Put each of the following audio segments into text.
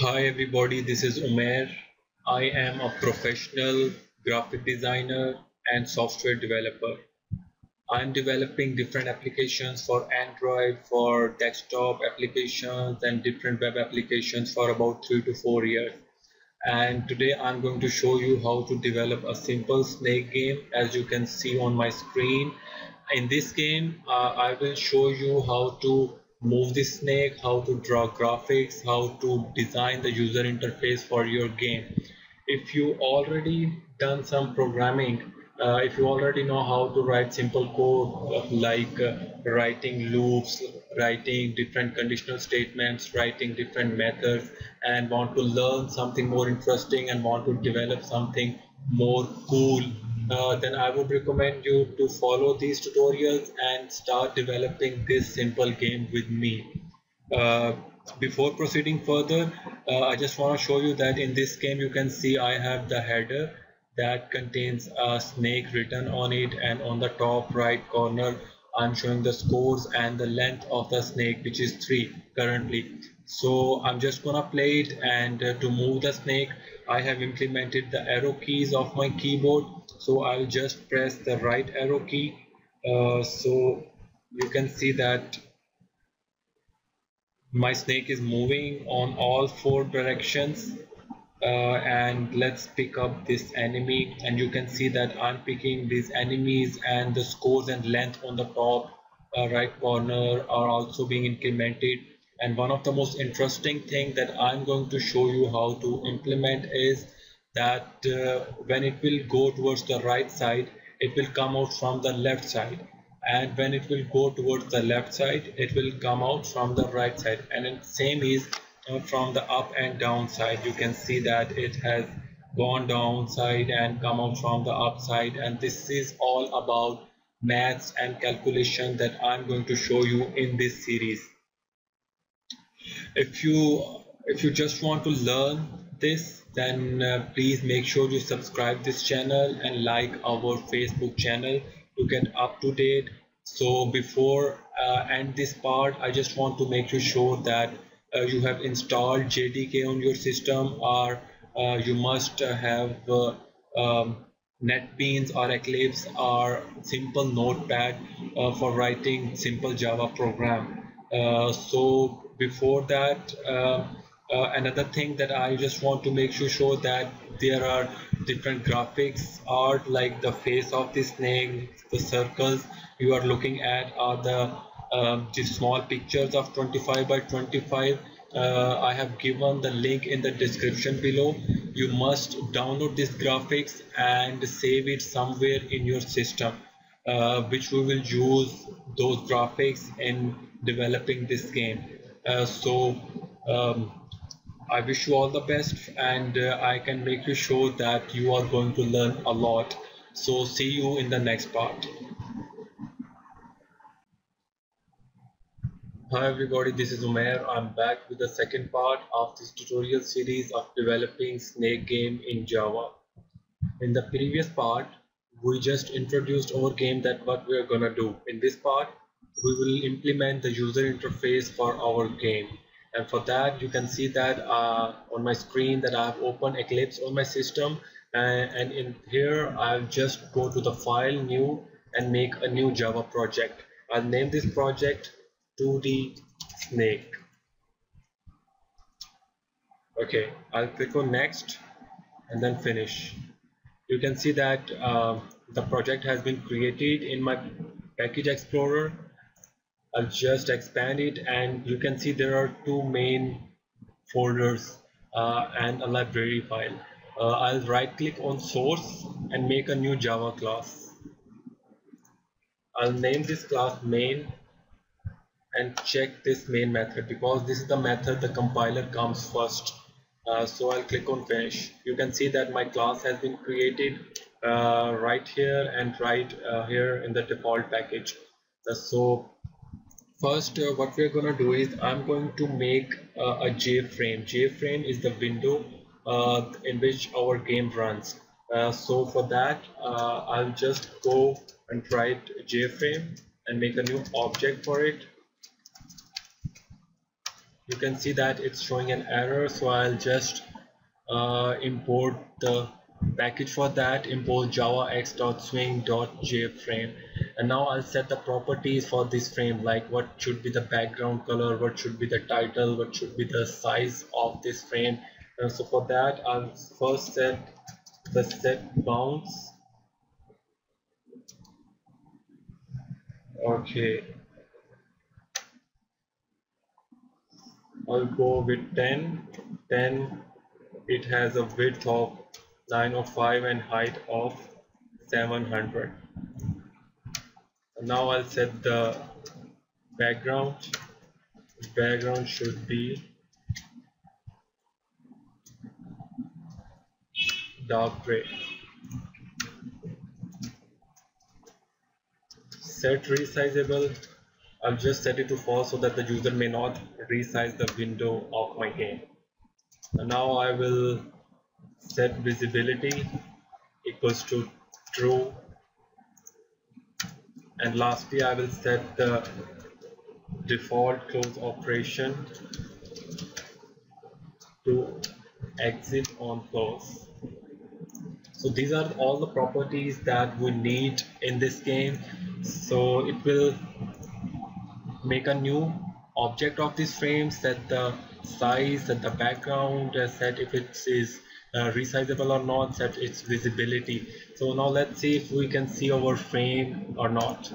Hi everybody, this is Umair. I am a professional graphic designer and software developer. I'm developing different applications for Android, for desktop applications and different web applications for about three to four years. And today I'm going to show you how to develop a simple snake game as you can see on my screen. In this game, uh, I will show you how to move the snake, how to draw graphics, how to design the user interface for your game. If you already done some programming, uh, if you already know how to write simple code uh, like uh, writing loops, writing different conditional statements, writing different methods, and want to learn something more interesting and want to develop something more cool uh, then I would recommend you to follow these tutorials and start developing this simple game with me. Uh, before proceeding further, uh, I just want to show you that in this game you can see I have the header that contains a snake written on it and on the top right corner I'm showing the scores and the length of the snake which is 3 currently. So I'm just gonna play it and uh, to move the snake I have implemented the arrow keys of my keyboard so I'll just press the right arrow key. Uh, so you can see that my snake is moving on all four directions. Uh, and let's pick up this enemy. And you can see that I'm picking these enemies and the scores and length on the top uh, right corner are also being incremented. And one of the most interesting thing that I'm going to show you how to implement is that uh, when it will go towards the right side it will come out from the left side. And when it will go towards the left side it will come out from the right side. And then same is uh, from the up and down side. You can see that it has gone down side and come out from the upside and this is all about maths and calculation that I'm going to show you in this series. If you if you just want to learn this then uh, please make sure you subscribe this channel and like our facebook channel to get up to date so before uh, end this part i just want to make you sure that uh, you have installed jdk on your system or uh, you must have uh, um, NetBeans or Eclipse or simple notepad uh, for writing simple Java program. so before that uh, uh, another thing that I just want to make sure show that there are different graphics art like the face of the snake the circles you are looking at are the um, the small pictures of 25 by 25 uh, I have given the link in the description below. You must download these graphics and save it somewhere in your system uh, which we will use those graphics in developing this game. Uh, so um, I wish you all the best and uh, I can make you sure that you are going to learn a lot so see you in the next part Hi everybody, this is Umair. I'm back with the second part of this tutorial series of developing Snake game in Java. In the previous part, we just introduced our game that what we are gonna do. In this part, we will implement the user interface for our game and for that you can see that uh, on my screen that I have opened Eclipse on my system. And, and in here I'll just go to the file new and make a new Java project. I'll name this project 2D snake. Okay I'll click on next and then finish. You can see that uh, the project has been created in my package explorer I'll just expand it and you can see there are two main folders uh, and a library file. Uh, I'll right click on source and make a new Java class. I'll name this class main and check this main method because this is the method the compiler comes first. Uh, so I'll click on finish. You can see that my class has been created uh, right here and right uh, here in the default package. So first uh, what we're gonna do is I'm going to make uh, a JFrame. JFrame is the window uh, in which our game runs. Uh, so for that uh, I'll just go and write JFrame and make a new object for it. You can see that it's showing an error so I'll just uh, import the package for that import javax.swing.jframe and now I'll set the properties for this frame like what should be the background color what should be the title what should be the size of this frame. And so for that I'll first set the set bounds. Okay. I'll go with 10 10 it has a width of 905 and height of 700 now I'll set the background. Background should be dark gray. Set resizable. I'll just set it to false so that the user may not resize the window of my game now I will set visibility equals to true. And lastly I will set the default close operation to exit on close. So these are all the properties that we need in this game. So it will make a new object of this frame set the size set the background uh, set if it is uh, resizable or not set its visibility. So now let's see if we can see our frame or not.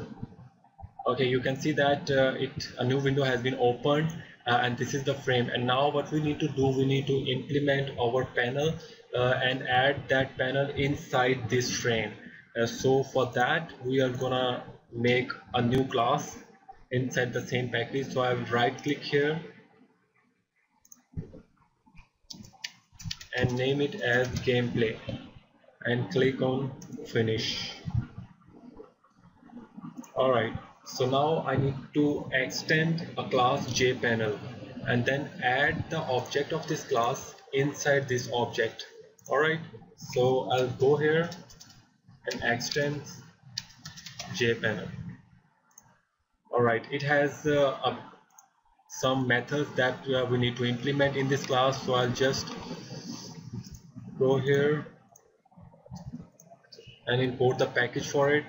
Okay you can see that uh, it a new window has been opened uh, and this is the frame. And now what we need to do we need to implement our panel uh, and add that panel inside this frame. Uh, so for that we are gonna make a new class inside the same package. So I will right click here and name it as gameplay and click on finish. Alright so now I need to extend a class jpanel and then add the object of this class inside this object. Alright so I'll go here and extend jpanel alright it has uh, a, some methods that uh, we need to implement in this class so I'll just go here and import the package for it.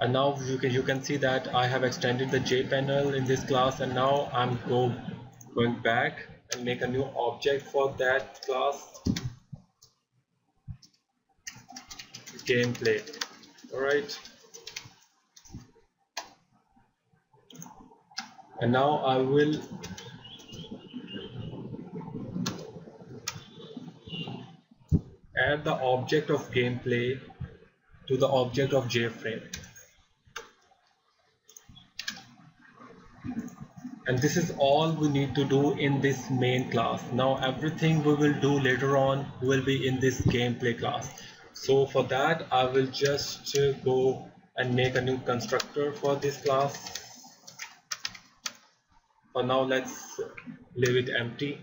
And now you can you can see that I have extended the jpanel in this class and now I'm go going back and make a new object for that class. Gameplay. All right and now I will add the object of gameplay to the object of JFrame. And this is all we need to do in this main class. Now everything we will do later on will be in this gameplay class. So for that I will just uh, go and make a new constructor for this class. For now let's leave it empty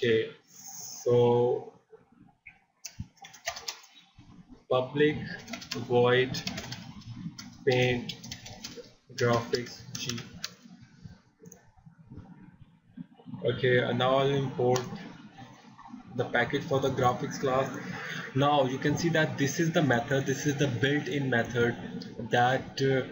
okay so public void paint graphics g. Okay and now I'll import the package for the graphics class. Now you can see that this is the method this is the built-in method that uh,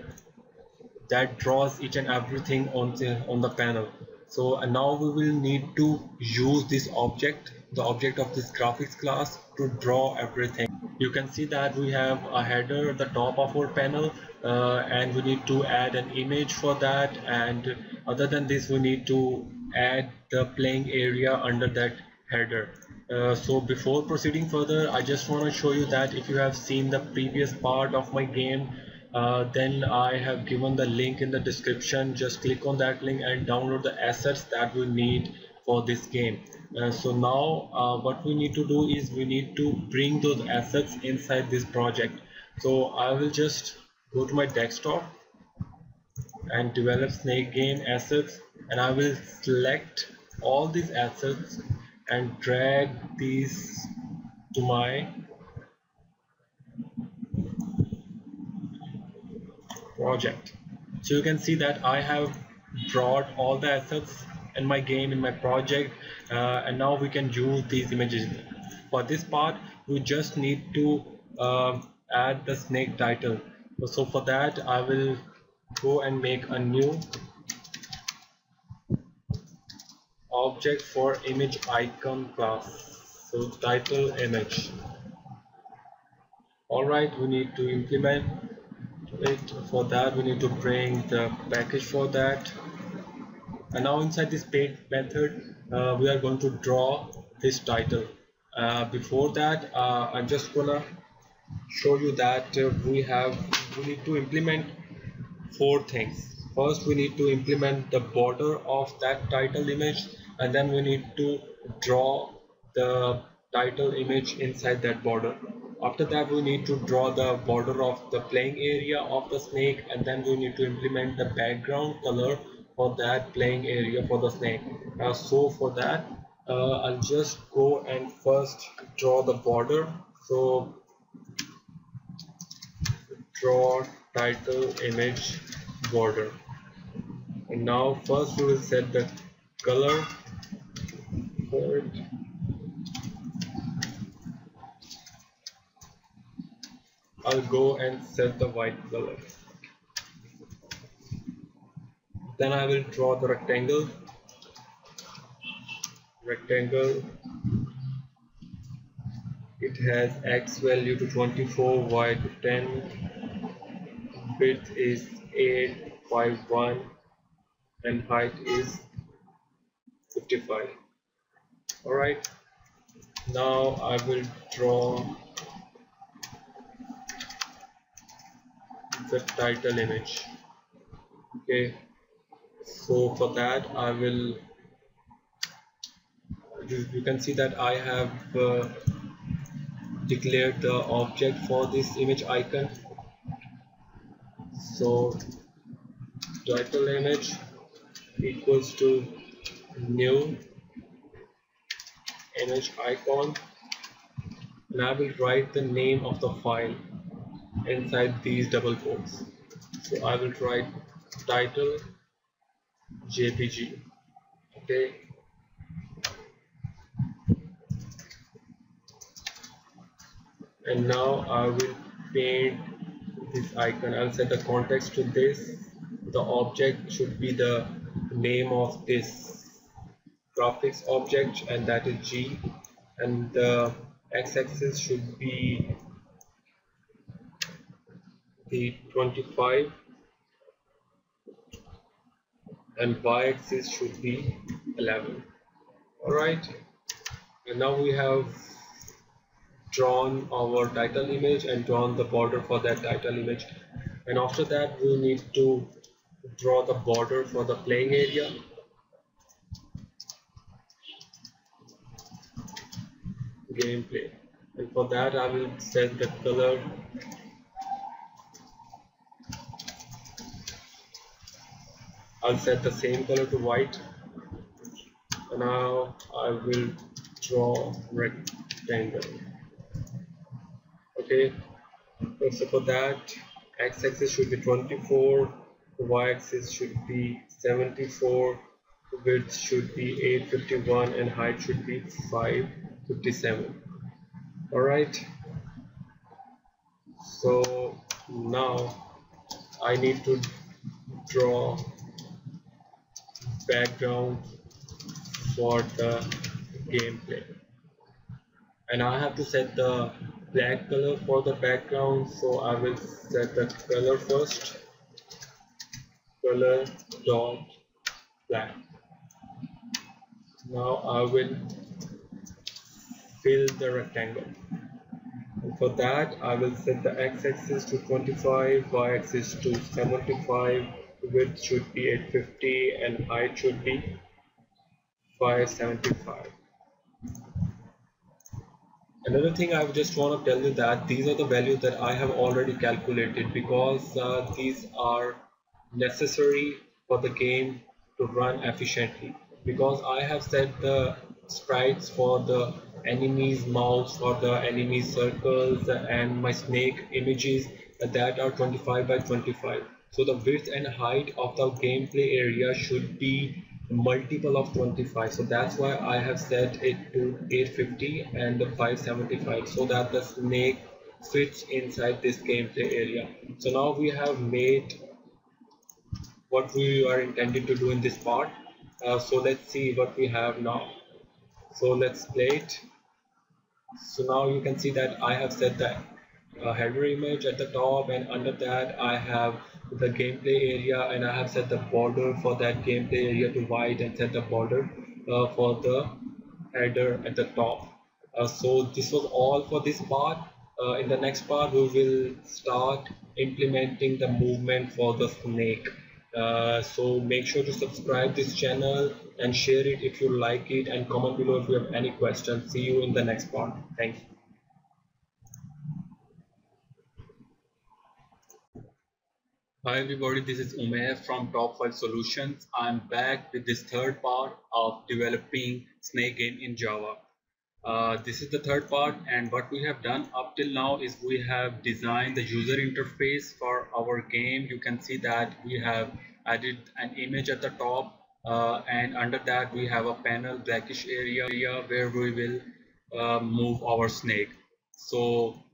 that draws each and everything on the on the panel so uh, now we will need to use this object the object of this graphics class to draw everything. You can see that we have a header at the top of our panel uh, and we need to add an image for that. And other than this we need to add the playing area under that header. Uh, so before proceeding further I just want to show you that if you have seen the previous part of my game uh, then I have given the link in the description. Just click on that link and download the assets that we need for this game. Uh, so now uh, what we need to do is we need to bring those assets inside this project. So I will just go to my desktop and develop snake game assets and I will select all these assets and drag these to my project. So you can see that I have brought all the assets in my game in my project uh, and now we can use these images. For this part we just need to uh, add the snake title. So for that I will go and make a new object for image icon class. So title image. Alright we need to implement it for that we need to bring the package for that. And now inside this paint method uh, we are going to draw this title. Uh, before that uh, I'm just gonna show you that uh, we have we need to implement four things. First we need to implement the border of that title image and then we need to draw the title image inside that border after that we need to draw the border of the playing area of the snake and then we need to implement the background color for that playing area for the snake. Uh, so for that uh, I'll just go and first draw the border. So draw title image border. And now first we will set the color. For it I'll go and set the white color. Then I will draw the rectangle. Rectangle. It has x value to 24 y to 10 width is 8, 5, 1 and height is 55 alright now I will draw the title image. Okay. So for that I will you, you can see that I have uh, declared the object for this image icon. So title image equals to new image icon. And I will write the name of the file inside these double quotes. So I will write title JPG okay. And now I will paint this icon. I'll set the context to this. The object should be the name of this graphics object and that is G. And the x-axis should be the 25 and y-axis should be 11 alright and now we have drawn our title image and drawn the border for that title image. And after that we need to draw the border for the playing area. Gameplay. And for that I will set the color I'll set the same color to white. And now I will draw rectangle. Okay so for that x-axis should be 24 y-axis should be 74 width should be 851 and height should be 557 all right? So now I need to draw background for the gameplay. And I have to set the black color for the background so I will set the color first. Color dot black. Now I will fill the rectangle. And for that I will set the x-axis to 25 y-axis to 75 width should be 850 and height should be 575 another thing I just want to tell you that these are the values that I have already calculated because uh, these are necessary for the game to run efficiently. Because I have set the sprites for the enemies mouse for the enemy circles and my snake images that are 25 by 25 so the width and height of the gameplay area should be multiple of 25 so that's why I have set it to 850 and 575 so that the snake fits inside this gameplay area. So now we have made what we are intended to do in this part. Uh, so let's see what we have now. So let's play it. So now you can see that I have set the uh, header image at the top and under that I have the gameplay area and I have set the border for that gameplay area to white and set the border uh, for the header at the top. Uh, so this was all for this part. Uh, in the next part we will start implementing the movement for the snake. Uh, so make sure to subscribe this channel and share it if you like it and comment below if you have any questions. See you in the next part. Thanks Hi everybody, this is Umair from Top 5 Solutions. I'm back with this third part of developing Snake game in Java. Uh, this is the third part and what we have done up till now is we have designed the user interface for our game. You can see that we have added an image at the top uh, and under that we have a panel blackish area, area where we will uh, move our snake. So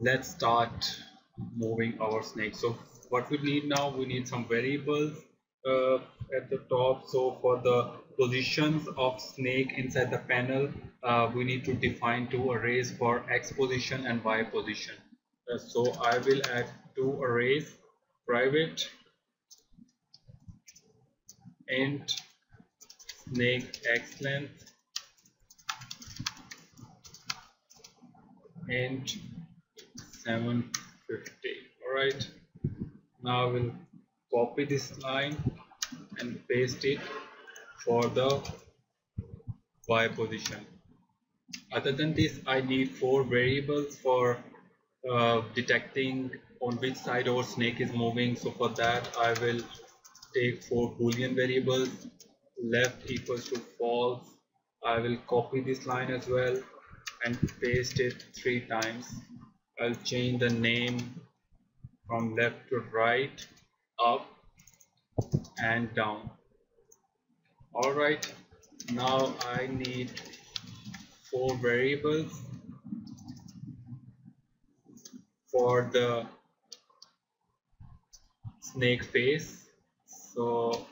let's start moving our snake. So what we need now we need some variables uh, at the top. So for the positions of snake inside the panel uh, we need to define two arrays for x position and y position. Uh, so I will add two arrays private int snake x length int 750 all right now I will copy this line and paste it for the y position. Other than this I need four variables for uh, detecting on which side our snake is moving. So for that I will take four boolean variables. Left equals to false. I will copy this line as well and paste it three times. I'll change the name from left to right up and down. All right now I need four variables for the snake face. So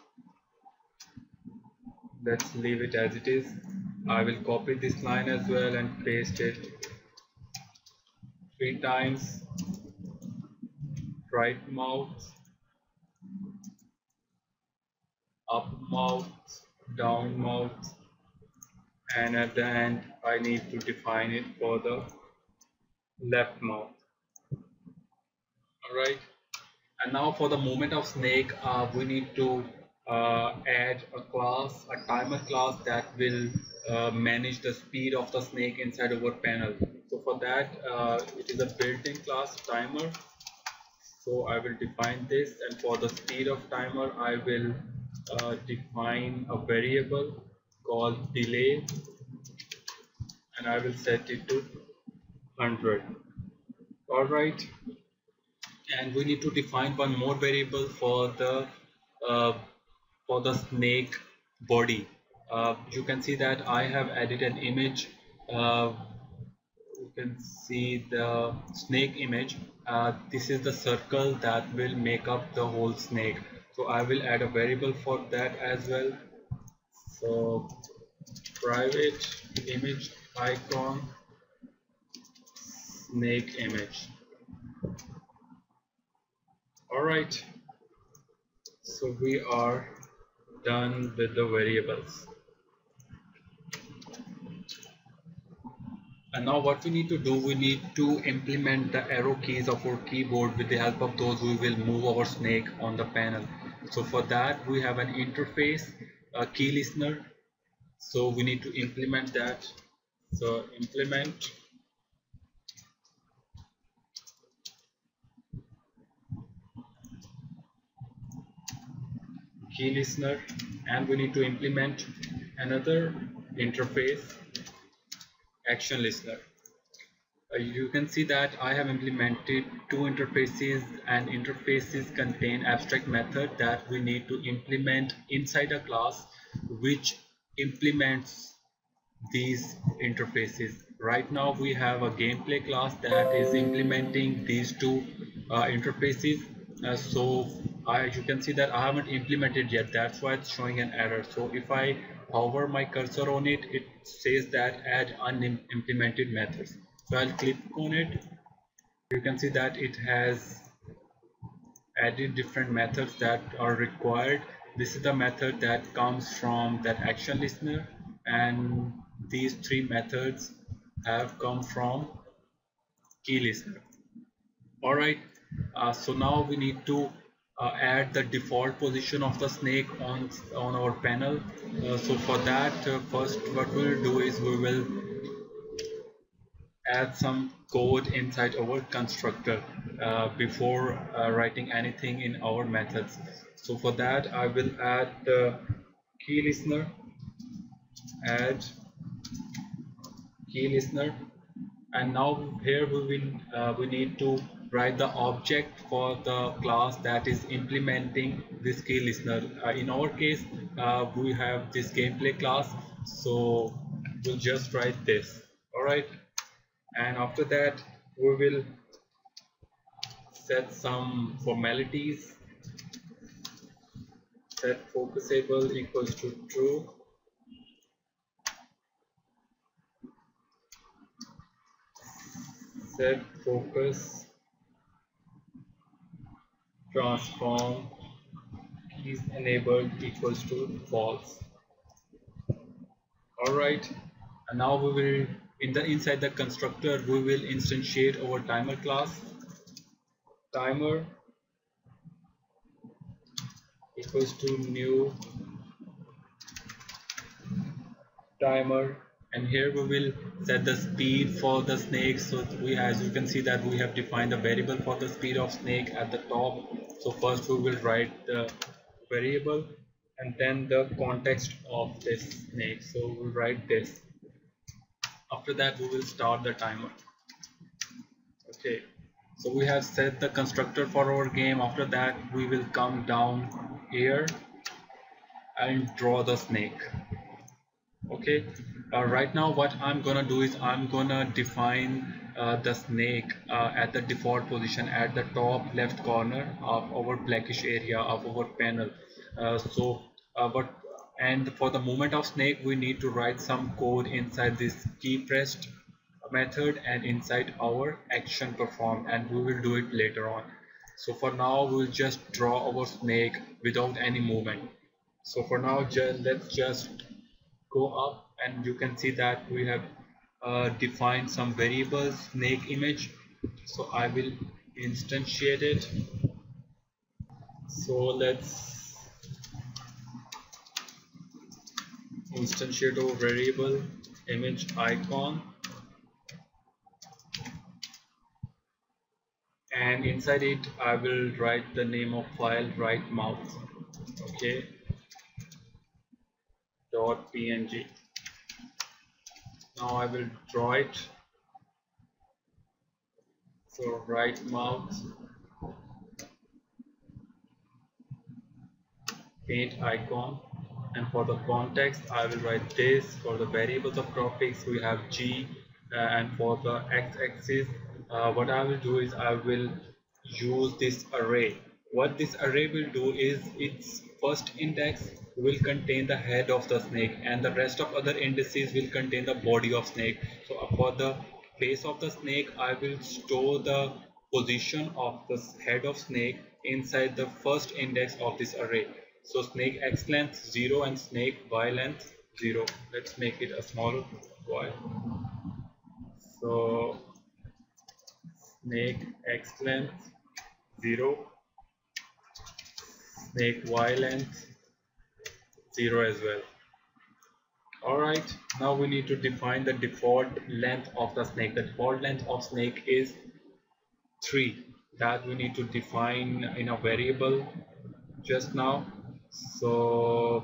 let's leave it as it is. I will copy this line as well and paste it three times right mouth up mouth down mouth and at the end I need to define it for the left mouth. Alright? And now for the movement of snake uh, we need to uh, add a class a timer class that will uh, manage the speed of the snake inside our panel. So for that uh, it is a built-in class timer so I will define this and for the speed of timer I will uh, define a variable called delay and I will set it to 100 alright? And we need to define one more variable for the uh, for the snake body. Uh, you can see that I have added an image uh, can see the snake image. Uh, this is the circle that will make up the whole snake. So I will add a variable for that as well. So private image icon snake image. Alright so we are done with the variables And now what we need to do, we need to implement the arrow keys of our keyboard with the help of those we will move our snake on the panel. So for that we have an interface, a key listener. So we need to implement that. So implement key listener and we need to implement another interface action listener. Uh, you can see that I have implemented two interfaces. And interfaces contain abstract method that we need to implement inside a class which implements these interfaces. Right now we have a gameplay class that is implementing these two uh, interfaces. Uh, so I, you can see that I haven't implemented yet. That's why it's showing an error. So if I hover my cursor on it it says that add unimplemented methods. So I'll click on it. You can see that it has added different methods that are required. This is the method that comes from that action listener and these three methods have come from key listener. All right uh, so now we need to uh, add the default position of the snake on on our panel. Uh, so for that uh, first what we'll do is we will add some code inside our constructor uh, before uh, writing anything in our methods. So for that I will add the key listener add key listener and now here we will uh, we need to write the object for the class that is implementing this key listener. Uh, in our case uh, we have this gameplay class so we'll just write this. All right? And after that we will set some formalities. Set focusable equals to true. Set focus traversal keys enabled equals to false. All right. And now we will in the inside the constructor we will instantiate our timer class. Timer equals to new timer and here we will set the speed for the snake. So we as you can see that we have defined a variable for the speed of snake at the top. So first we will write the variable and then the context of this snake. So we'll write this. After that we will start the timer. Okay. So we have set the constructor for our game. After that we will come down here and draw the snake. Okay uh, right now what I'm gonna do is I'm gonna define uh, the snake uh, at the default position at the top left corner of our blackish area of our panel. Uh, so uh, but and for the movement of snake we need to write some code inside this key pressed method and inside our action performed and we will do it later on. So for now we'll just draw our snake without any movement. So for now let's just go up and you can see that we have uh, defined some variables snake image. So I will instantiate it. So let's instantiate our variable image icon. And inside it I will write the name of file right mouse okay. Dot png now I will draw it. So right mouse. Paint icon. And for the context I will write this. For the variables of graphics we have G uh, and for the x-axis uh, what I will do is I will use this array. What this array will do is its first index will contain the head of the snake and the rest of other indices will contain the body of snake. So uh, for the face of the snake I will store the position of the head of snake inside the first index of this array. So snake x length 0 and snake y length 0 let's make it a small y. So snake x length 0 snake y length 0 as well. Alright now we need to define the default length of the snake. The default length of snake is 3 that we need to define in a variable just now. So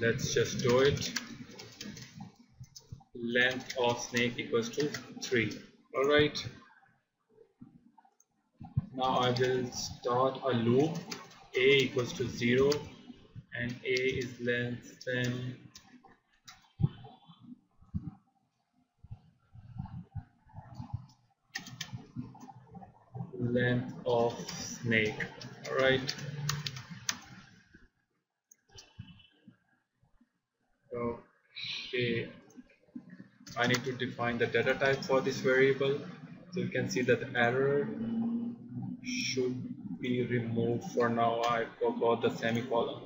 let's just do it. Length of snake equals to 3 alright now I will start a loop a equals to 0 and a is less than length of snake. Alright okay I need to define the data type for this variable. So you can see that the error should be removed for now I forgot the semicolon.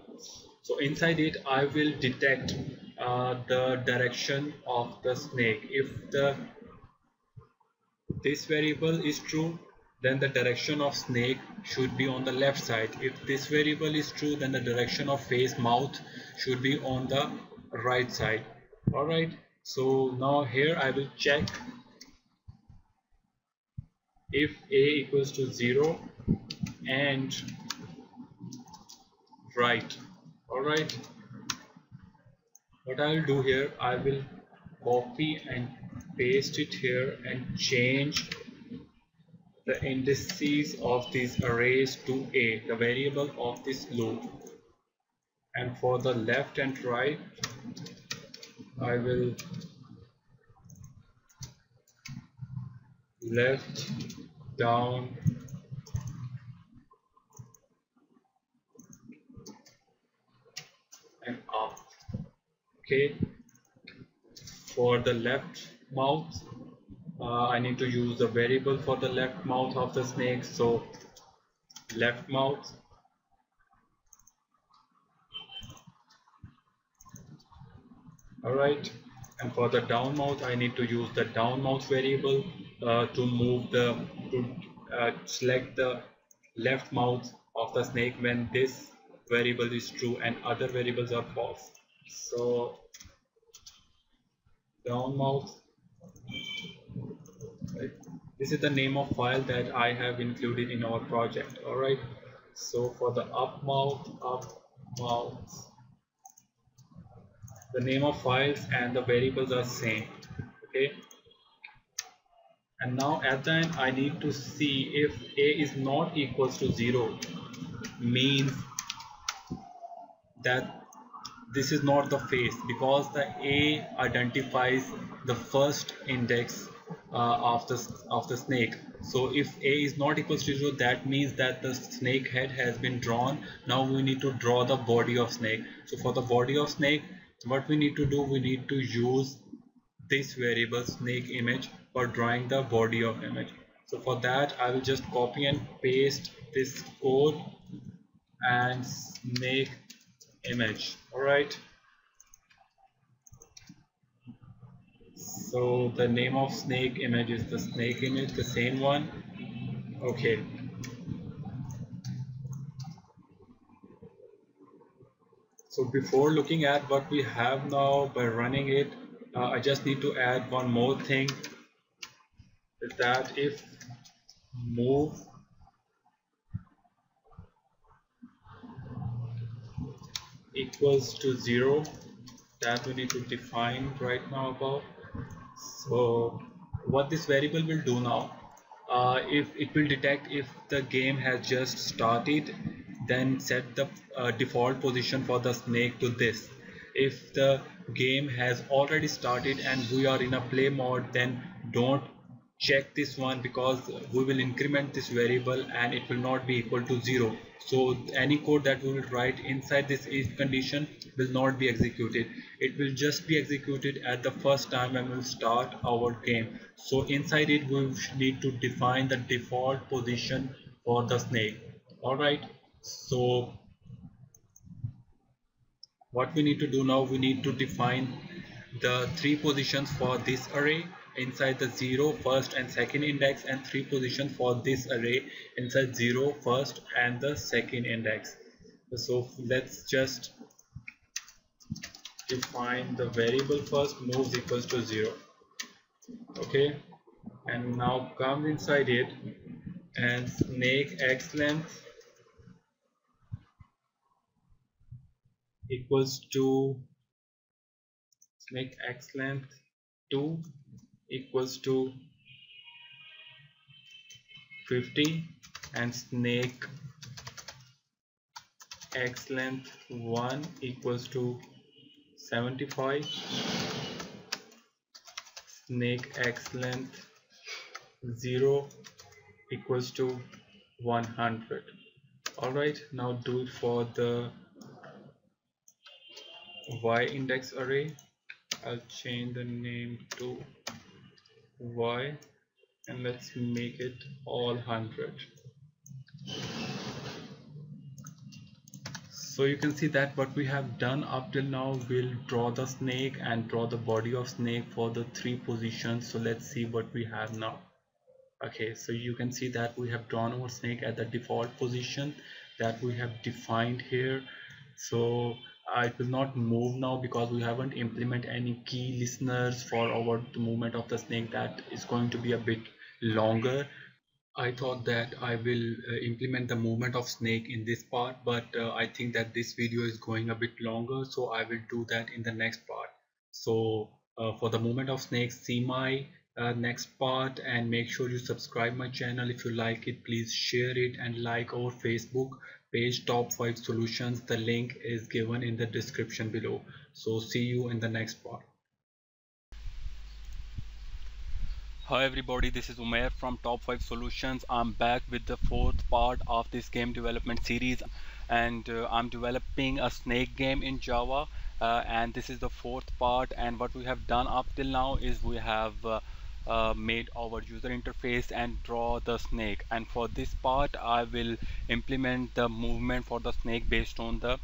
So inside it I will detect uh, the direction of the snake. If the this variable is true then the direction of snake should be on the left side. If this variable is true then the direction of face mouth should be on the right side. Alright so now here I will check if a equals to 0 and right. Alright what I will do here I will copy and paste it here and change the indices of these arrays to a the variable of this loop. And for the left and right I will left down and up okay. For the left mouth uh, I need to use the variable for the left mouth of the snake. So left mouth. Alright. And for the down mouth I need to use the down mouth variable uh, to move the to uh, select the left mouth of the snake when this variable is true and other variables are false so down mouth right? This is the name of file that I have included in our project alright so for the up mouth up mouth the name of files and the variables are same okay? And now at the end I need to see if a is not equals to 0 means that this is not the face because the a identifies the first index uh, of the of the snake. So if a is not equals to 0 that means that the snake head has been drawn. Now we need to draw the body of snake. So for the body of snake what we need to do we need to use this variable snake image for drawing the body of image. So for that I will just copy and paste this code and snake image. Alright. So the name of snake image is the snake image the same one? Okay. So before looking at what we have now by running it uh, I just need to add one more thing. That if move equals to 0 that we need to define right now above so what this variable will do now uh, if it will detect if the game has just started then set the uh, default position for the snake to this. If the game has already started and we are in a play mode then don't check this one because we will increment this variable and it will not be equal to zero. So any code that we will write inside this if condition will not be executed. It will just be executed at the first time when we will start our game. So inside it we need to define the default position for the snake. All right. So what we need to do now we need to define the three positions for this array inside the 0 first and second index and three positions for this array inside 0 first and the second index. So let's just define the variable first moves equals to 0 okay? And now come inside it and snake x length equals to snake x length 2 equals to 50 and snake x length 1 equals to 75 snake x length 0 equals to 100 alright now do it for the y index array. I'll change the name to y and let's make it all 100 so you can see that what we have done up till now we'll draw the snake and draw the body of snake for the three positions. So let's see what we have now. Okay so you can see that we have drawn our snake at the default position that we have defined here. So it will not move now because we haven't implement any key listeners for our the movement of the snake that is going to be a bit longer. I thought that I will uh, implement the movement of snake in this part but uh, I think that this video is going a bit longer so I will do that in the next part. So uh, for the movement of snake see my uh, next part and make sure you subscribe my channel. If you like it please share it and like our Facebook page top 5 solutions. The link is given in the description below. So see you in the next part. Hi everybody, this is Umair from Top 5 Solutions. I'm back with the fourth part of this game development series and uh, I'm developing a snake game in Java uh, and this is the fourth part and what we have done up till now is we have uh, uh made our user interface and draw the snake. And for this part I will implement the movement for the snake based on the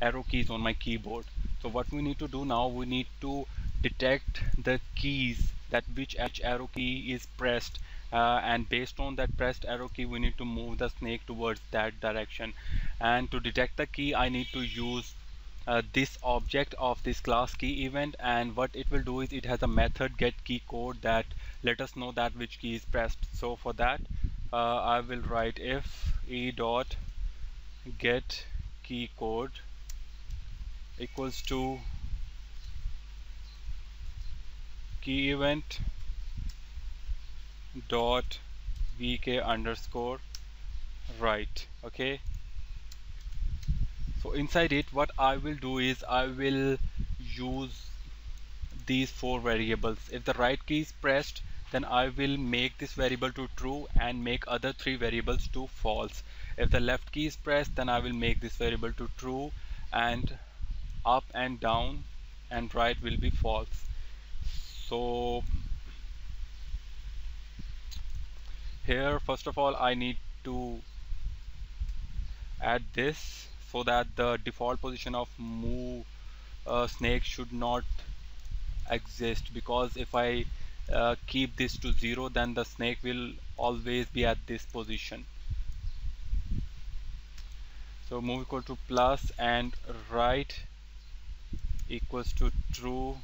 arrow keys on my keyboard. So what we need to do now, we need to detect the keys that which arrow key is pressed. Uh, and based on that pressed arrow key we need to move the snake towards that direction. And to detect the key I need to use uh, this object of this class key event and what it will do is it has a method get key code that let us know that which key is pressed. So for that uh, I will right if e dot get key code equals to key event dot vk underscore write. Okay so inside it what I will do is I will use these four variables. If the right key is pressed then I will make this variable to true and make other three variables to false. If the left key is pressed then I will make this variable to true and up and down and right will be false. So here first of all I need to add this so that the default position of move uh, snake should not exist. Because if I uh, keep this to zero then the snake will always be at this position. So move equal to plus and right equals to true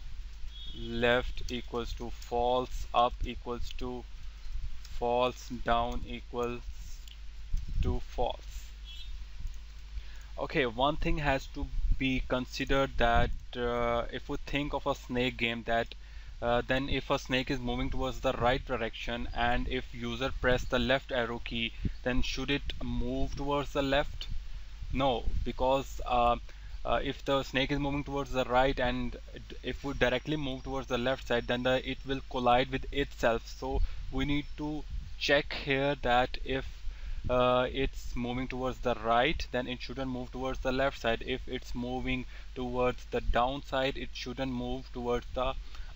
left equals to false up equals to false down equals to false okay one thing has to be considered that uh, if we think of a snake game that uh, then if a snake is moving towards the right direction and if user press the left arrow key then should it move towards the left? No because uh, uh, if the snake is moving towards the right and if we directly move towards the left side then the, it will collide with itself. So we need to check here that if uh, it's moving towards the right then it shouldn't move towards the left side. If it's moving towards the downside it shouldn't move towards the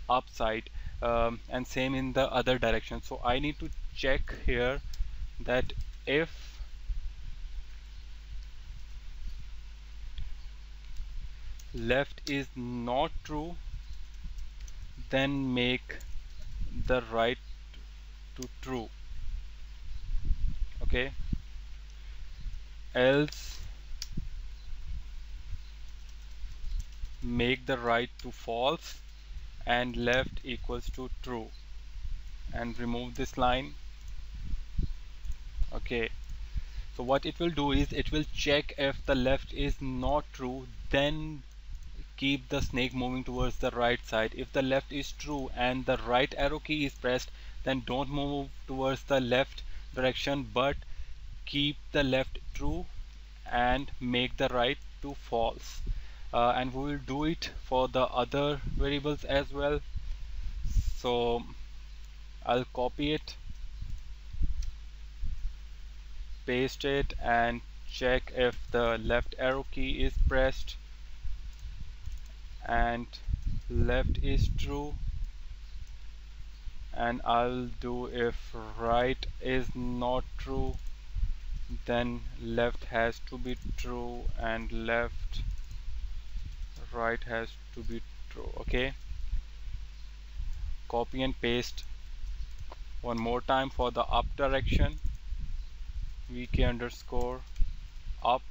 upside um, and same in the other direction. So I need to check here that if left is not true then make the right to true okay else make the right to false and left equals to true. And remove this line. Okay so what it will do is it will check if the left is not true then keep the snake moving towards the right side. If the left is true and the right arrow key is pressed then don't move towards the left direction but keep the left true and make the right to false. Uh, and we will do it for the other variables as well. So I'll copy it paste it and check if the left arrow key is pressed and left is true and I'll do if right is not true then left has to be true and left right has to be true okay? Copy and paste one more time for the up direction. Vk underscore up.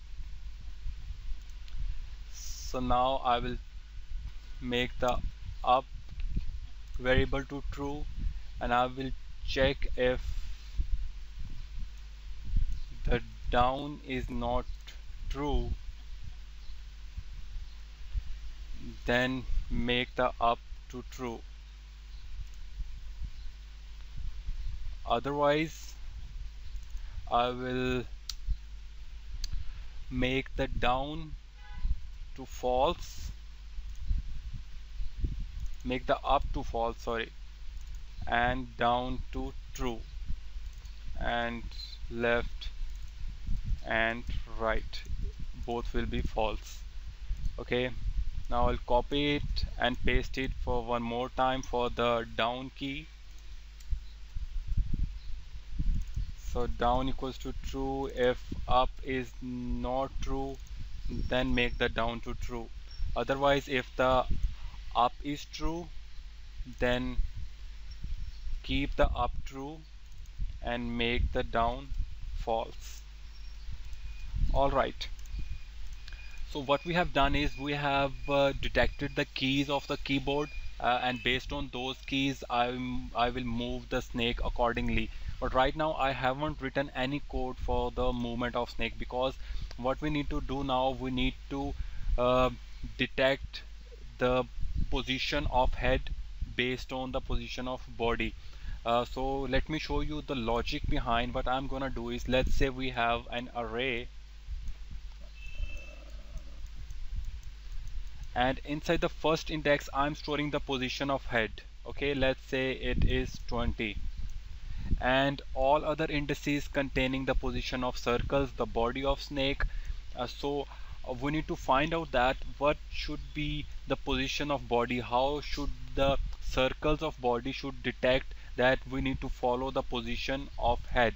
So now I will make the up variable to true and I will check if the down is not true. Then make the up to true. Otherwise I will make the down to false. Make the up to false sorry and down to true and left and right. Both will be false. Okay. Now I'll copy it and paste it for one more time for the down key. So down equals to true. If up is not true then make the down to true. Otherwise if the up is true then keep the up true and make the down false. Alright so what we have done is we have uh, detected the keys of the keyboard uh, and based on those keys I'm, I will move the snake accordingly. But right now I haven't written any code for the movement of snake because what we need to do now we need to uh, detect the position of head based on the position of body. Uh, so let me show you the logic behind what I'm gonna do is let's say we have an array and inside the first index I'm storing the position of head. Okay let's say it is 20 and all other indices containing the position of circles the body of snake. Uh, so uh, we need to find out that what should be the position of body how should the circles of body should detect that we need to follow the position of head.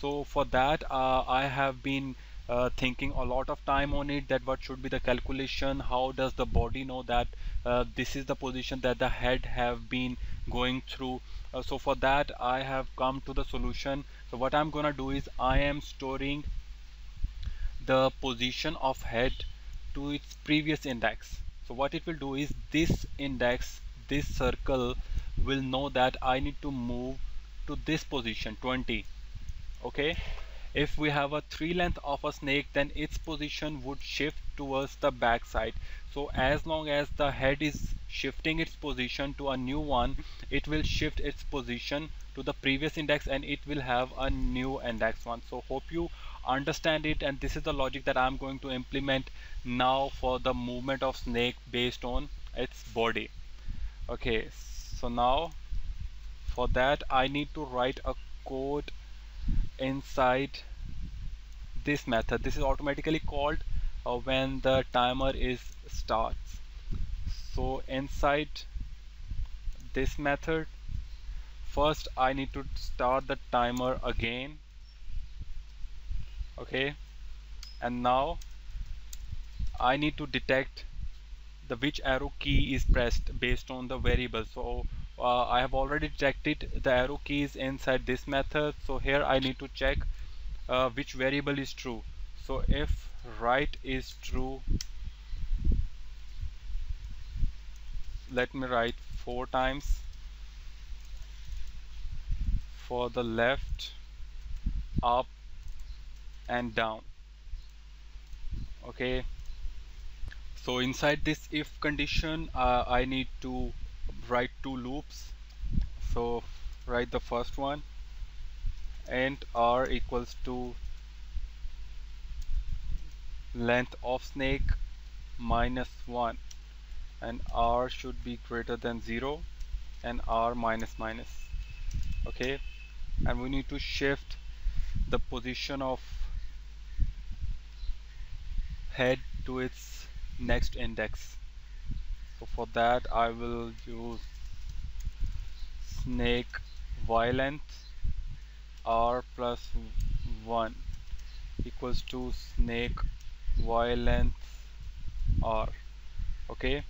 So for that uh, I have been uh, thinking a lot of time on it that what should be the calculation how does the body know that uh, this is the position that the head have been going through. Uh, so for that I have come to the solution. So what I'm gonna do is I am storing the position of head to its previous index. So what it will do is this index this circle will know that I need to move to this position 20 okay? If we have a three length of a snake then its position would shift towards the back side. So as long as the head is shifting its position to a new one it will shift its position to the previous index and it will have a new index one. So hope you understand it and this is the logic that I'm going to implement now for the movement of snake based on its body okay so now for that I need to write a code inside this method. This is automatically called uh, when the timer is starts. So inside this method first I need to start the timer again. Okay and now I need to detect the which arrow key is pressed based on the variable. So uh, I have already detected the arrow keys inside this method. So here I need to check uh, which variable is true. So if right is true let me write four times. For the left up and down. Okay so inside this if condition uh, I need to write two loops. So write the first one and r equals to length of snake minus 1 and r should be greater than 0 and r minus minus. Okay? And we need to shift the position of head to its next index. So for that I will use snake y length r plus 1 equals to snake y length r okay?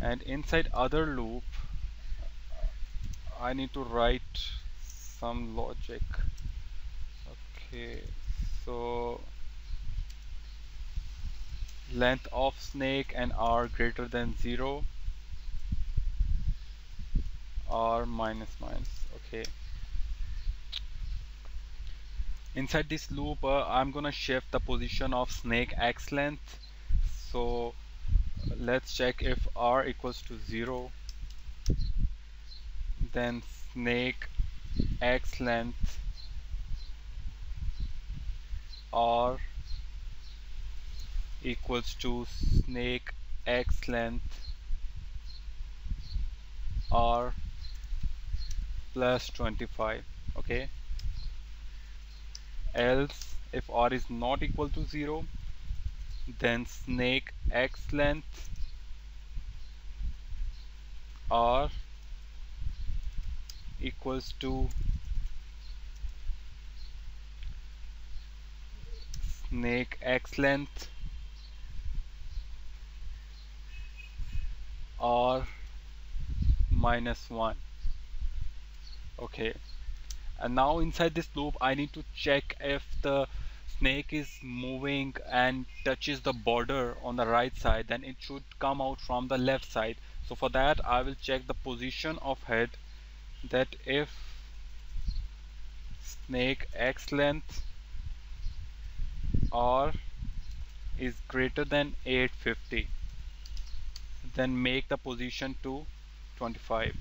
And inside other loop I need to write some logic. Okay so length of snake and r greater than 0 r minus minus okay. Inside this loop uh, I'm gonna shift the position of snake x length. So let's check if r equals to 0 then snake x length r equals to snake x length r plus 25 okay? Else if r is not equal to 0 then snake x length r equals to snake x length r minus 1 okay. And now inside this loop I need to check if the snake is moving and touches the border on the right side then it should come out from the left side. So for that I will check the position of head that if snake x length r is greater than 850 then make the position to 25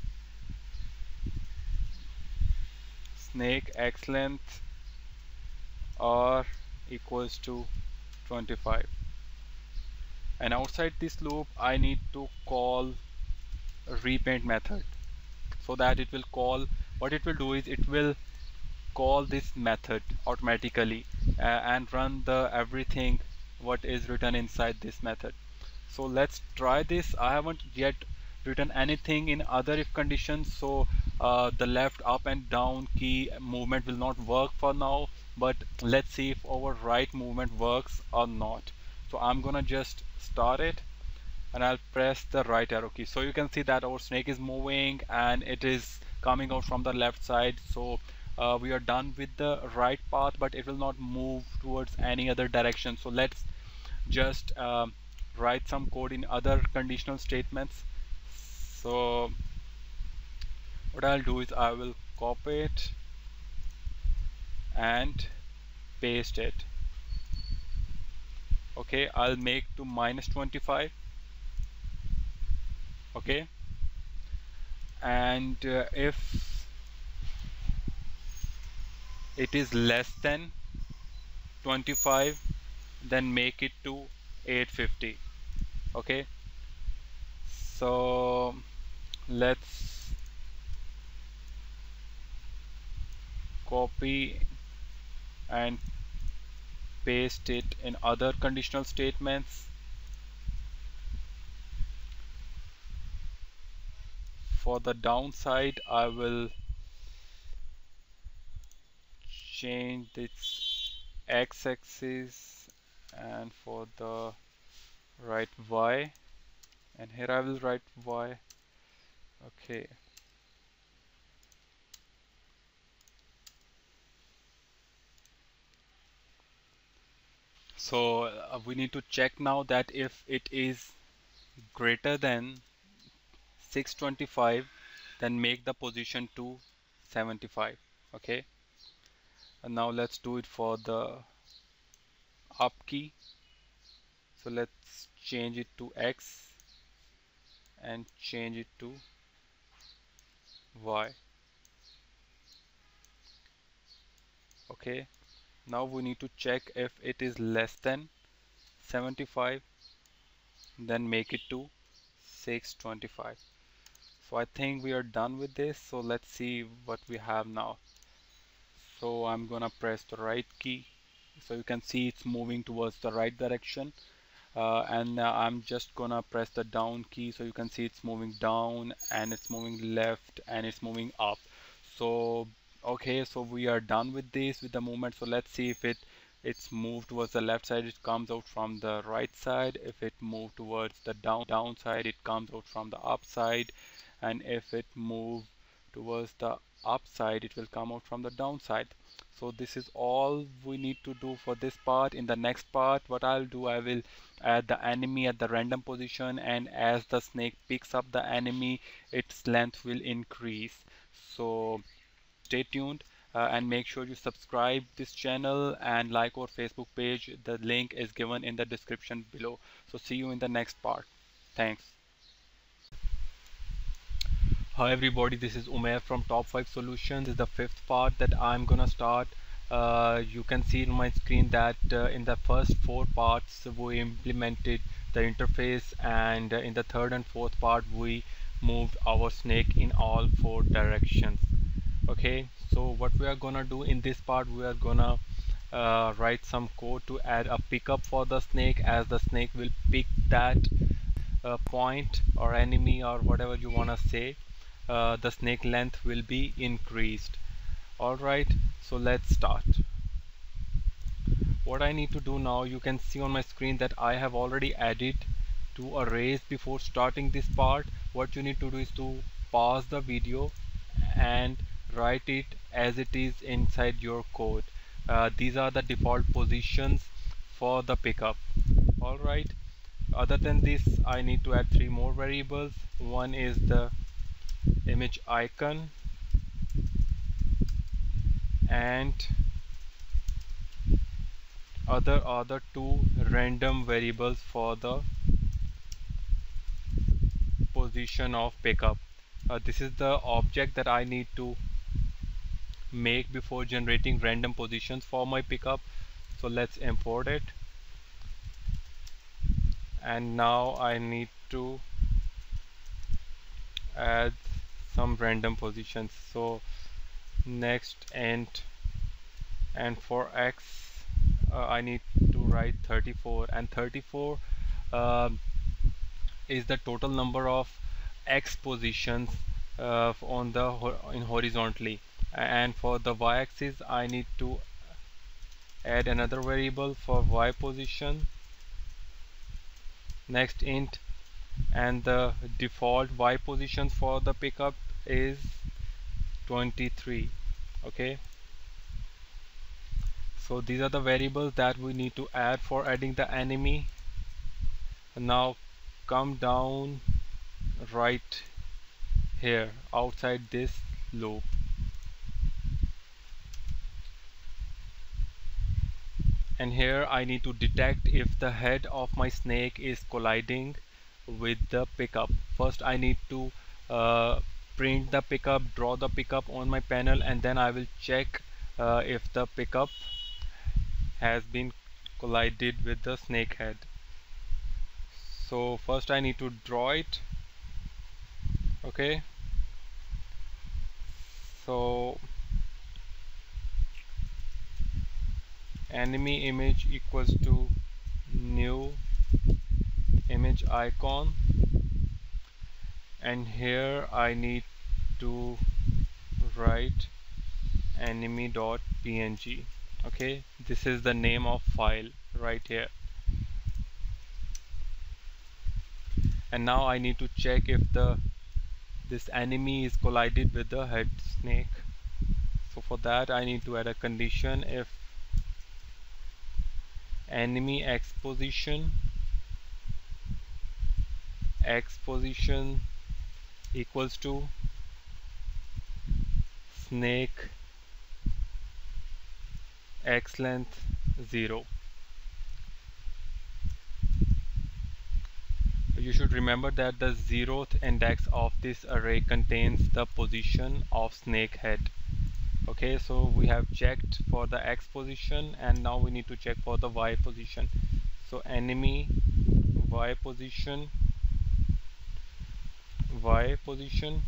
snake x length r equals to 25 and outside this loop I need to call repaint method so that it will call what it will do is it will call this method automatically uh, and run the everything what is written inside this method so let's try this. I haven't yet written anything in other if conditions. So uh, the left up and down key movement will not work for now but let's see if our right movement works or not. So I'm gonna just start it and I'll press the right arrow key. So you can see that our snake is moving and it is coming out from the left side. So uh, we are done with the right path but it will not move towards any other direction. So let's just um, write some code in other conditional statements. So what I'll do is I will copy it and paste it. Okay I'll make to minus 25 okay? And uh, if it is less than 25 then make it to 850 okay so let's copy and paste it in other conditional statements. For the downside I will change this x-axis and for the right y. And here I will write y. Okay. So uh, we need to check now that if it is greater than 625 then make the position to 75 okay? And now let's do it for the up key so let's change it to X and change it to Y. Okay. Now we need to check if it is less than 75 then make it to 625 so I think we are done with this. So let's see what we have now. So I'm gonna press the right key. So you can see it's moving towards the right direction uh, and uh, I'm just gonna press the down key so you can see it's moving down and it's moving left and it's moving up. So okay so we are done with this with the movement. So let's see if it it's moved towards the left side it comes out from the right side. If it moved towards the down downside it comes out from the upside and if it move towards the upside it will come out from the downside so this is all we need to do for this part. In the next part what I'll do I will add the enemy at the random position and as the snake picks up the enemy its length will increase. So stay tuned uh, and make sure you subscribe this channel and like our Facebook page. The link is given in the description below. So see you in the next part. Thanks Hi everybody, this is Umair from Top 5 Solutions. This is the fifth part that I'm gonna start. Uh, you can see in my screen that uh, in the first four parts we implemented the interface and uh, in the third and fourth part we moved our snake in all four directions. Okay, so what we are gonna do in this part we are gonna uh, write some code to add a pickup for the snake as the snake will pick that uh, point or enemy or whatever you wanna say uh, the snake length will be increased. Alright so let's start. What I need to do now you can see on my screen that I have already added two arrays before starting this part. What you need to do is to pause the video and write it as it is inside your code. Uh, these are the default positions for the pickup. Alright other than this I need to add three more variables. One is the image icon and other other two random variables for the position of pickup. Uh, this is the object that I need to make before generating random positions for my pickup. So let's import it. And now I need to add some random positions. So next int and for x uh, I need to write 34 and 34 uh, is the total number of x positions uh, on the in horizontally. And for the y-axis I need to add another variable for y position. Next int and the default y positions for the pickup is 23 okay? So these are the variables that we need to add for adding the enemy. And now come down right here outside this loop. And here I need to detect if the head of my snake is colliding with the pickup. First I need to uh, print the pickup draw the pickup on my panel and then I will check uh, if the pickup has been collided with the snake head so first I need to draw it. Okay. So enemy image equals to new image icon and here I need to write enemy.png okay this is the name of file right here. And now I need to check if the this enemy is collided with the head snake. So for that I need to add a condition. If enemy x position x position equals to snake x length 0 you should remember that the zeroth index of this array contains the position of snake head. Okay so we have checked for the x position and now we need to check for the y position. So enemy y position y position.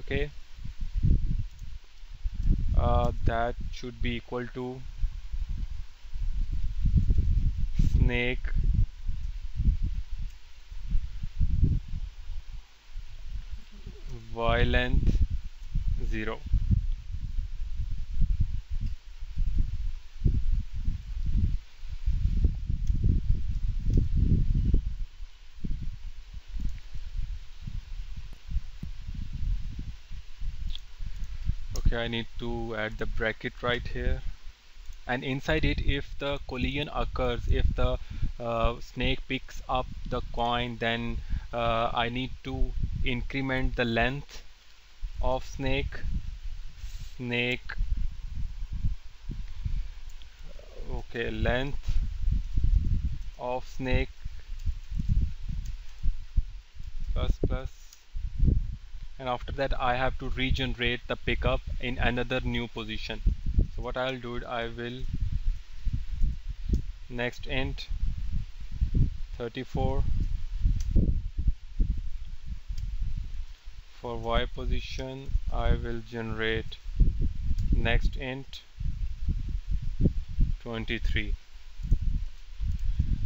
Okay. Uh, that should be equal to snake y length 0 okay I need to add the bracket right here. And inside it if the collision occurs if the uh, snake picks up the coin then uh, I need to increment the length of snake. Snake okay length of snake plus plus and after that I have to regenerate the pickup in another new position. So what I'll do is I will next int 34 for y position. I will generate next int 23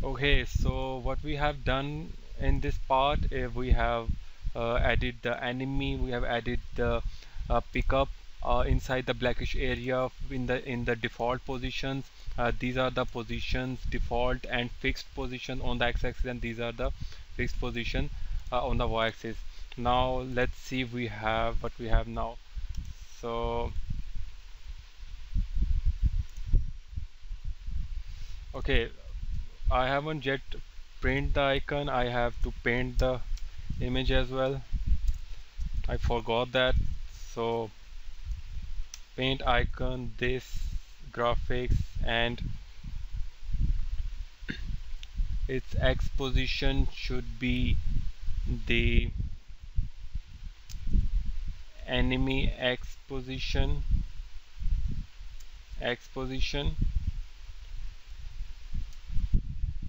okay so what we have done in this part if we have added the enemy we have added the uh, pickup uh, inside the blackish area in the in the default positions. Uh, these are the positions default and fixed position on the x-axis and these are the fixed position uh, on the y-axis. Now let's see we have what we have now. So okay I haven't yet print the icon. I have to paint the image as well. I forgot that. So paint icon this graphics and its X position should be the enemy X position X position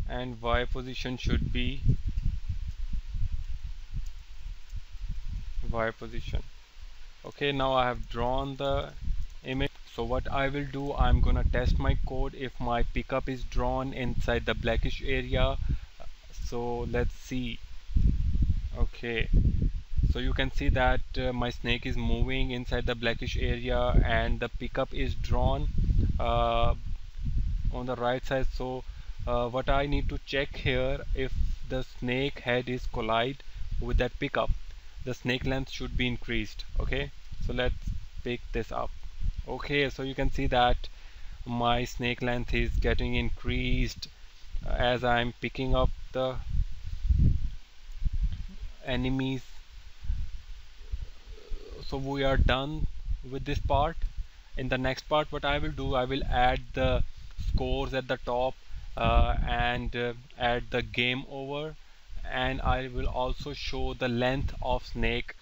and Y position should be Y position. Okay now I have drawn the image. So what I will do I'm gonna test my code. If my pickup is drawn inside the blackish area so let's see. Okay so you can see that uh, my snake is moving inside the blackish area and the pickup is drawn uh, on the right side. So uh, what I need to check here if the snake head is collide with that pickup the snake length should be increased okay? So let's pick this up. Okay so you can see that my snake length is getting increased as I'm picking up the enemies. So we are done with this part. In the next part what I will do I will add the scores at the top uh, and uh, add the game over and I will also show the length of snake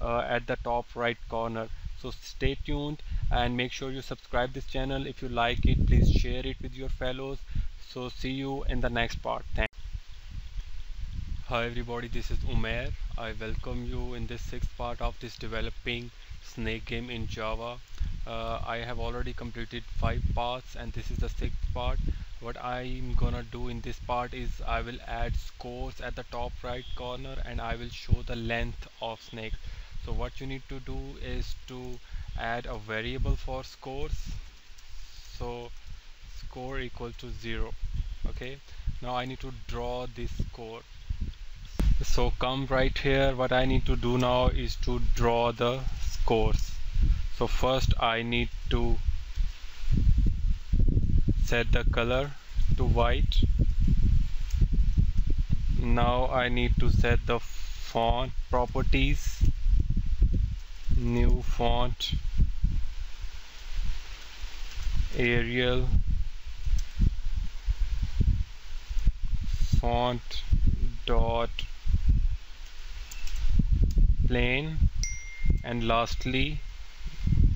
uh, at the top right corner. So stay tuned and make sure you subscribe this channel. If you like it please share it with your fellows. So see you in the next part. Thanks. hi everybody this is Umair. I welcome you in this sixth part of this developing snake game in Java uh, I have already completed five parts and this is the sixth part. What I'm gonna do in this part is I will add scores at the top right corner and I will show the length of snakes so what you need to do is to add a variable for scores. So score equal to 0 okay? Now I need to draw this score. So come right here. What I need to do now is to draw the scores so first I need to set the color to white. Now I need to set the font properties. New font. Arial. Font dot plain. And lastly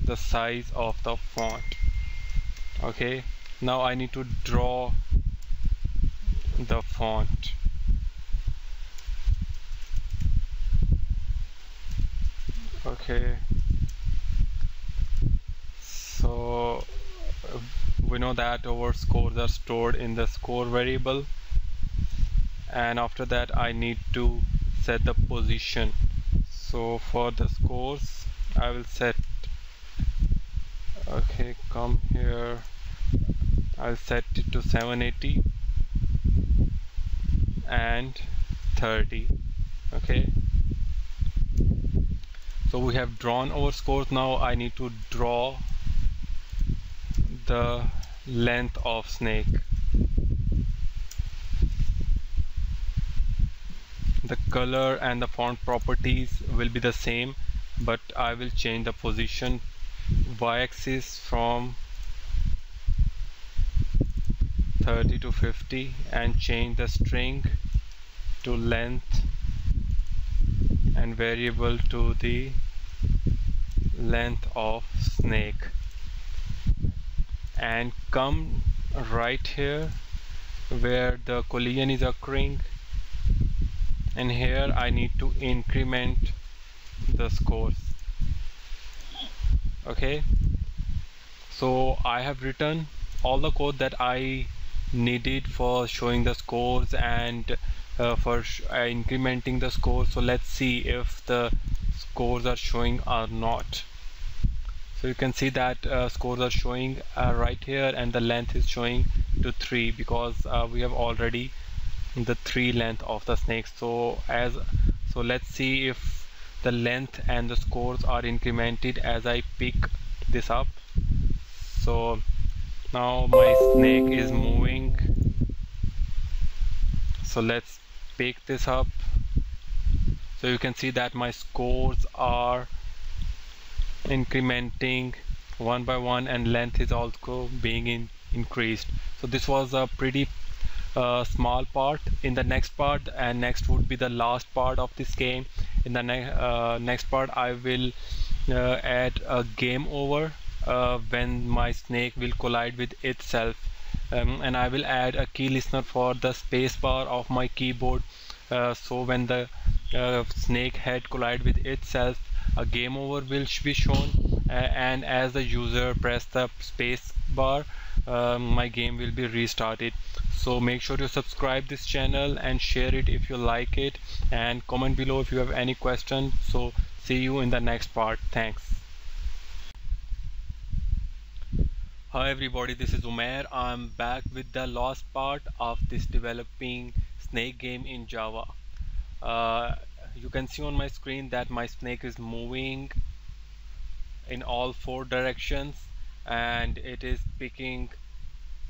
the size of the font. Okay now I need to draw the font. Okay. So uh, we know that our scores are stored in the score variable. And after that I need to set the position. So for the scores I will set okay come here. I'll set it to 780 and 30 okay? So we have drawn our scores. Now I need to draw the length of snake. The color and the font properties will be the same but I will change the position y-axis from 30 to 50 and change the string to length and variable to the length of snake. And come right here where the collision is occurring. And here I need to increment the scores okay? So I have written all the code that I needed for showing the scores and uh, for uh, incrementing the score so let's see if the scores are showing or not. So you can see that uh, scores are showing uh, right here and the length is showing to 3 because uh, we have already the 3 length of the snake. So as so let's see if the length and the scores are incremented as I pick this up. So now my snake is moving. So let's pick this up. So you can see that my scores are incrementing one by one and length is also being in increased. So this was a pretty uh, small part in the next part and next would be the last part of this game in the ne uh, next part I will uh, add a game over uh, when my snake will collide with itself. Um, and I will add a key listener for the spacebar of my keyboard. Uh, so when the uh, snake head collide with itself a game over will be shown. And as the user press the space bar um, my game will be restarted. So make sure to subscribe this channel and share it if you like it. And comment below if you have any question. So see you in the next part. Thanks. Hi everybody. This is Umair. I'm back with the last part of this developing snake game in Java. Uh, you can see on my screen that my snake is moving in all four directions and it is picking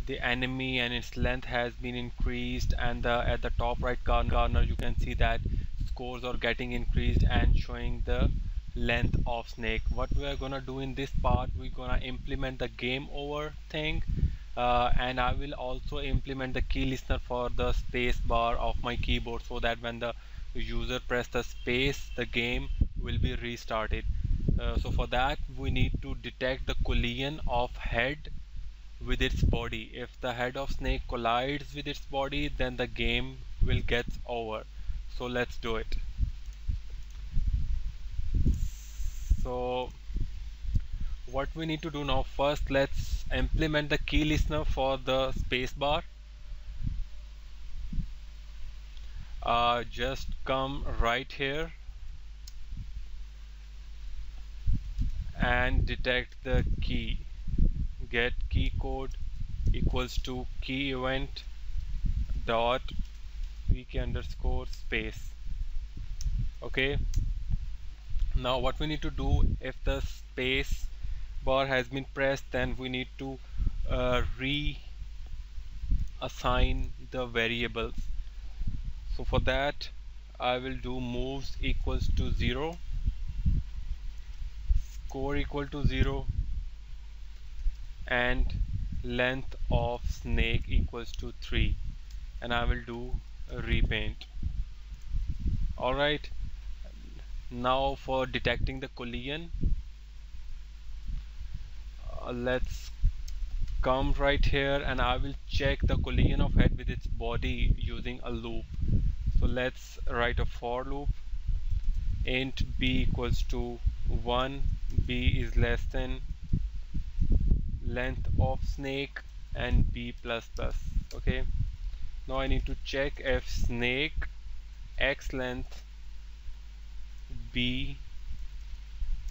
the enemy and its length has been increased. And the, at the top right corner you can see that scores are getting increased and showing the length of snake. What we are gonna do in this part we're gonna implement the game over thing uh, and I will also implement the key listener for the space bar of my keyboard so that when the user press the space the game will be restarted uh, so for that we need to detect the collision of head with its body. If the head of snake collides with its body, then the game will get over. So let's do it. So what we need to do now, first let's implement the key listener for the spacebar. Uh, just come right here and detect the key. Get key code equals to key event dot vk underscore space. Okay. Now what we need to do if the space bar has been pressed then we need to uh, reassign the variables. So for that I will do moves equals to 0 score equal to 0 and length of snake equals to 3 and I will do a repaint. Alright now for detecting the collision. Uh, let's come right here and I will check the collision of head with its body using a loop. So let's write a for loop. Int b equals to 1 b is less than length of snake and b plus plus okay? Now I need to check if snake x length b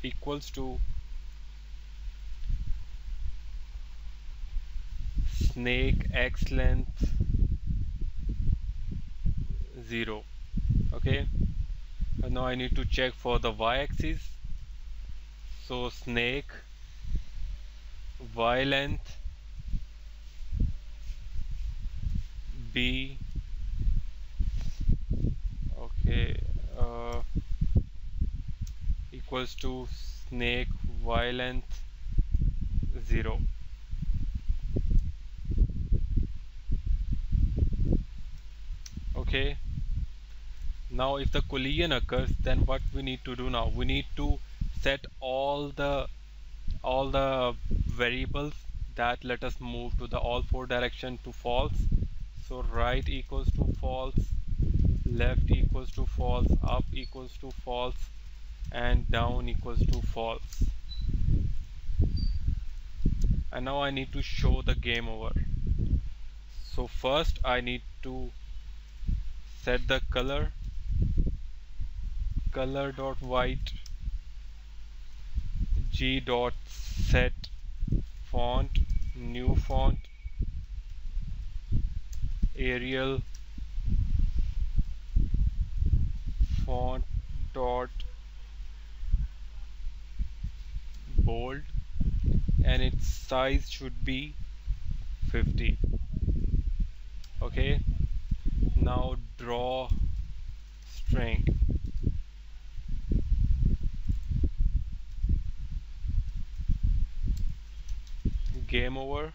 equals to snake x length 0 okay? And now I need to check for the y-axis so snake y length b okay uh, equals to snake y length 0 okay. Now if the collision occurs then what we need to do now? We need to set all the all the variables that let us move to the all four direction to false. So right equals to false left equals to false up equals to false and down equals to false. And now I need to show the game over. So first I need to set the color color dot white g dot set font new font Arial font dot bold and its size should be 50 okay? Now draw string game over.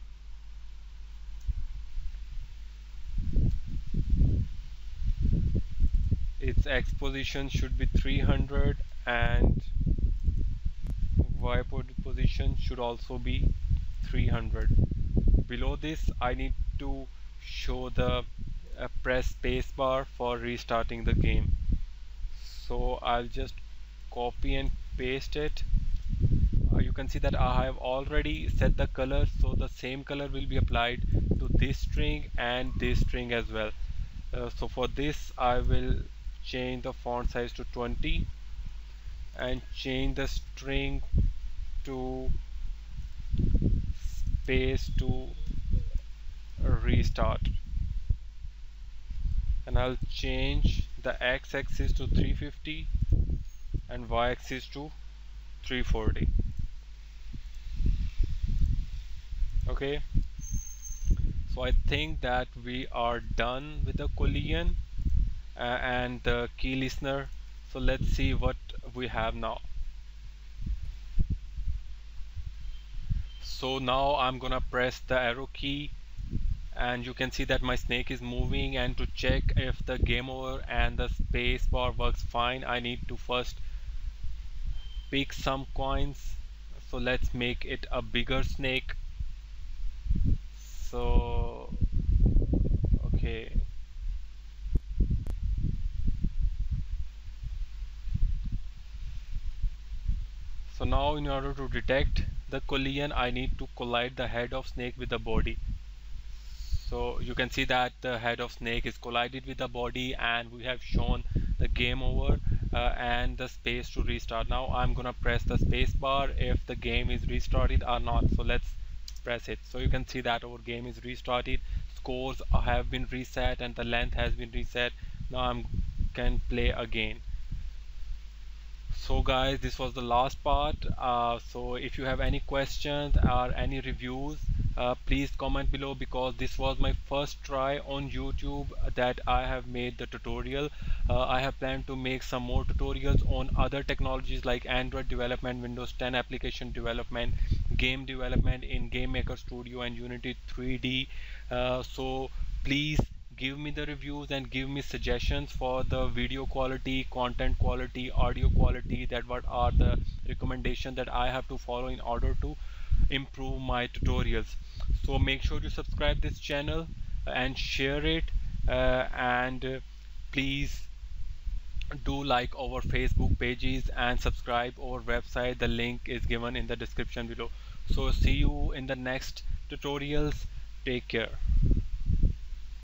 Its x position should be 300 and y position should also be 300 below this I need to show the uh, press spacebar for restarting the game. So I'll just copy and paste it can see that I have already set the color so the same color will be applied to this string and this string as well. Uh, so for this I will change the font size to 20 and change the string to space to restart. And I'll change the x-axis to 350 and y-axis to 340 okay? So I think that we are done with the collision uh, and the key listener. So let's see what we have now. So now I'm gonna press the arrow key and you can see that my snake is moving and to check if the game over and the space bar works fine I need to first pick some coins. So let's make it a bigger snake so okay. So now in order to detect the collision I need to collide the head of snake with the body. So you can see that the head of snake is collided with the body and we have shown the game over uh, and the space to restart. Now I'm gonna press the space bar if the game is restarted or not. So let's press it. So you can see that our game is restarted. Scores have been reset and the length has been reset. Now I can play again. So guys this was the last part. Uh, so if you have any questions or any reviews uh, please comment below because this was my first try on YouTube that I have made the tutorial. Uh, I have planned to make some more tutorials on other technologies like Android development Windows 10 application development game development in Game Maker Studio and Unity 3D uh, so please give me the reviews and give me suggestions for the video quality content quality audio quality. That what are the recommendations that I have to follow in order to improve my tutorials so make sure to subscribe this channel and share it uh, and uh, please do like our facebook pages and subscribe our website. The link is given in the description below. So see you in the next tutorials. Take care